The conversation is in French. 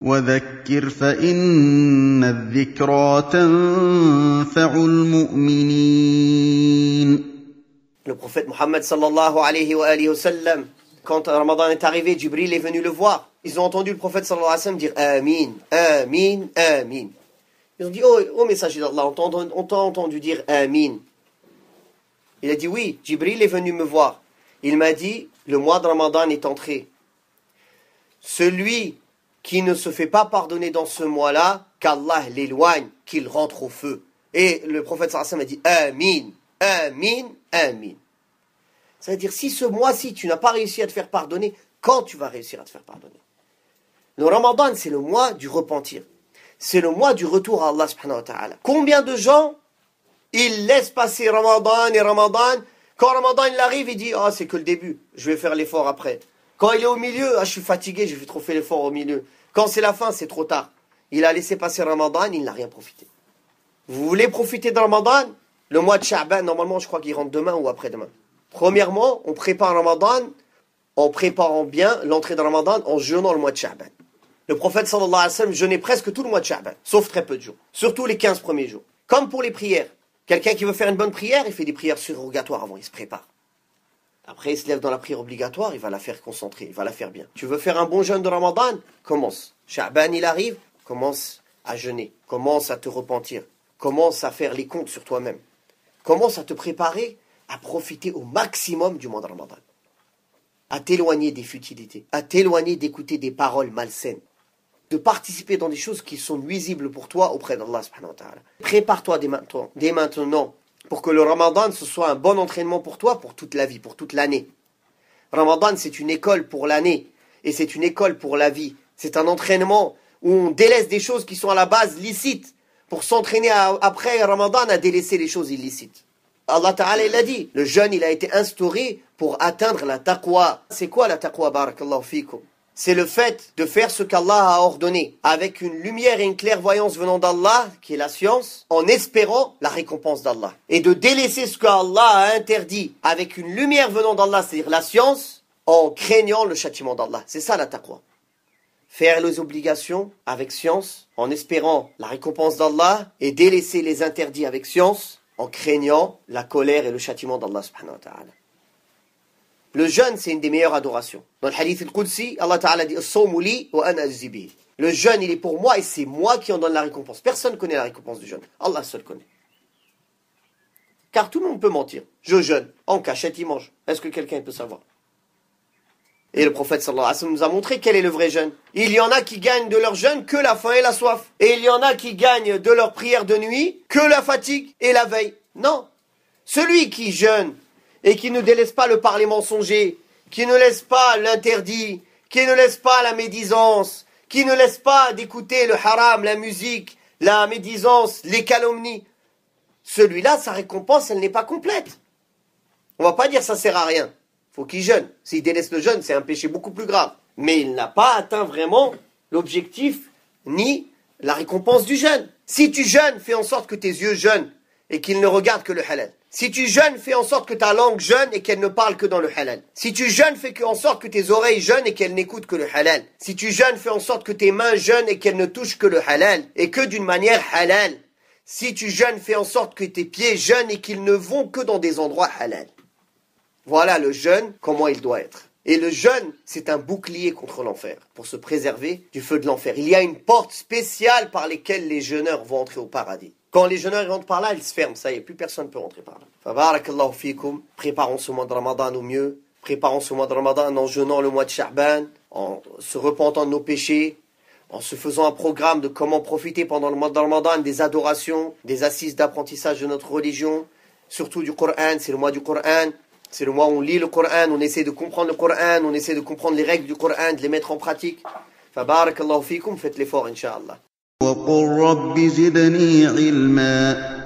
وذكر فإن الذكرى تنفع المؤمنين Le prophète Mohammed sallallahu alayhi wa, alayhi wa sallam, quand Ramadan est arrivé, Jibril est venu le voir. Ils ont entendu le prophète sallallahu alayhi wa sallam dire Amin, Amin, Amin. Ils ont dit Oh, oh messager d'Allah, on t'a entendu dire Amin. Il a dit Oui, Jibril est venu me voir. Il m'a dit Le mois de Ramadan est entré. Celui qui ne se fait pas pardonner dans ce mois-là, qu'Allah l'éloigne, qu'il rentre au feu. Et le prophète sallallahu a dit Amin, Amin, Amin. C'est-à-dire, si ce mois-ci, tu n'as pas réussi à te faire pardonner, quand tu vas réussir à te faire pardonner? Le Ramadan, c'est le mois du repentir. C'est le mois du retour à Allah subhanahu wa ta'ala. Combien de gens, ils laissent passer Ramadan et Ramadan? Quand Ramadan il arrive, il dit, ah, c'est que le début, je vais faire l'effort après. Quand il est au milieu, ah, je suis fatigué, j'ai trop fait l'effort au milieu. Quand c'est la fin, c'est trop tard. Il a laissé passer Ramadan, il n'a rien profité. Vous voulez profiter de Ramadan? Le mois de Sha'ban, normalement, je crois qu'il rentre demain ou après-demain. Premièrement, on prépare Ramadan en préparant bien l'entrée de Ramadan en jeûnant le mois de Sha'ban. Le prophète sallallahu alayhi wa sallam jeûnait presque tout le mois de Sha'ban, sauf très peu de jours, surtout les 15 premiers jours. Comme pour les prières. Quelqu'un qui veut faire une bonne prière, il fait des prières surrogatoires avant, il se prépare. Après, il se lève dans la prière obligatoire, il va la faire concentrer, il va la faire bien. Tu veux faire un bon jeûne de Ramadan? Commence. Sha'ban, il arrive, commence à jeûner, commence à te repentir, commence à faire les comptes sur toi-même, commence à te préparer à profiter au maximum du mois de Ramadan, à t'éloigner des futilités, à t'éloigner d'écouter des paroles malsaines, de participer dans des choses qui sont nuisibles pour toi auprès d'Allah subhanahu wa ta'ala. Prépare-toi dès maintenant, dès maintenant pour que le Ramadan ce soit un bon entraînement pour toi pour toute la vie, pour toute l'année. Ramadan c'est une école pour l'année et c'est une école pour la vie. C'est un entraînement où on délaisse des choses qui sont à la base licites pour s'entraîner après Ramadan à délaisser les choses illicites. Allah Ta'ala il a dit, le jeûne il a été instauré pour atteindre la taqwa. C'est quoi la taqwa barakallahu fikum? C'est le fait de faire ce qu'Allah a ordonné avec une lumière et une clairvoyance venant d'Allah, qui est la science, en espérant la récompense d'Allah. Et de délaisser ce qu'Allah a interdit avec une lumière venant d'Allah, c'est-à-dire la science, en craignant le châtiment d'Allah. C'est ça la taqwa. Faire les obligations avec science, en espérant la récompense d'Allah, et délaisser les interdits avec science, en craignant la colère et le châtiment d'Allah. Le jeûne, c'est une des meilleures adorations. Dans le hadith al-Qudsi, Allah ta'ala dit Le jeûne, il est pour moi et c'est moi qui en donne la récompense. Personne ne connaît la récompense du jeûne. Allah seul connaît. Car tout le monde peut mentir. Je jeûne. En cachette, il mange. Est-ce que quelqu'un peut savoir? Et le prophète sallallahu alayhi wa sallam nous a montré quel est le vrai jeûne. Il y en a qui gagnent de leur jeûne que la faim et la soif. Et il y en a qui gagnent de leur prière de nuit que la fatigue et la veille. Non. Celui qui jeûne et qui ne délaisse pas le parler mensonger, qui ne laisse pas l'interdit, qui ne laisse pas la médisance, qui ne laisse pas d'écouter le haram, la musique, la médisance, les calomnies, celui-là, sa récompense, elle n'est pas complète. On va pas dire ça sert à rien faut qu'il jeûne. S'il délaisse le jeûne, c'est un péché beaucoup plus grave. Mais il n'a pas atteint vraiment l'objectif ni la récompense du jeûne. Si tu jeûnes, fais en sorte que tes yeux jeûnent et qu'ils ne regardent que le halal. Si tu jeûnes, fais en sorte que ta langue jeûne et qu'elle ne parle que dans le halal. Si tu jeûnes, fais en sorte que tes oreilles jeûnent et qu'elles n'écoutent que le halal. Si tu jeûnes, fais en sorte que tes mains jeûnent et qu'elles ne touchent que le halal et que d'une manière halal. Si tu jeûnes, fais en sorte que tes pieds jeûnent et qu'ils ne vont que dans des endroits halal. Voilà le jeûne, comment il doit être. Et le jeûne, c'est un bouclier contre l'enfer, pour se préserver du feu de l'enfer. Il y a une porte spéciale par laquelle les jeûneurs vont entrer au paradis. Quand les jeunes rentrent par là, ils se ferment. Ça y est, plus personne ne peut rentrer par là. Fabarakallahu fikum. Préparons ce mois de Ramadan au mieux. Préparons ce mois de Ramadan en jeûnant le mois de Sha'ban, en se repentant de nos péchés, en se faisant un programme de comment profiter pendant le mois de Ramadan des adorations, des assises d'apprentissage de notre religion, surtout du Coran. C'est le mois du Coran. C'est le mois où on lit le Coran, on essaie de comprendre le Coran, on essaie de comprendre les règles du Coran, de les mettre en pratique. Fabarakallahu fikum, faites l'effort, Inch'Allah. وقل رب زدني علما.